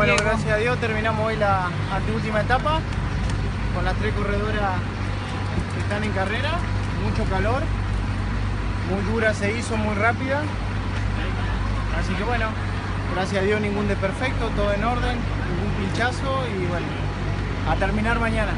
Bueno, Diego. gracias a Dios terminamos hoy la anteúltima etapa con las tres corredoras que están en carrera. Mucho calor, muy dura se hizo, muy rápida. Así que bueno, gracias a Dios ningún desperfecto, todo en orden, ningún pinchazo y bueno, a terminar mañana.